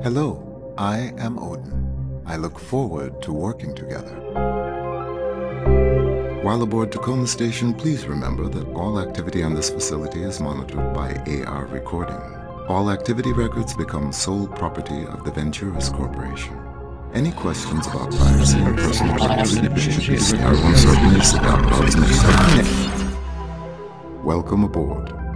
Hello, I am Odin. I look forward to working together. While aboard Tacoma Station, please remember that all activity on this facility is monitored by AR recording. All activity records become sole property of the Venturis Corporation. Any questions about privacy and personal privacy should be Welcome aboard.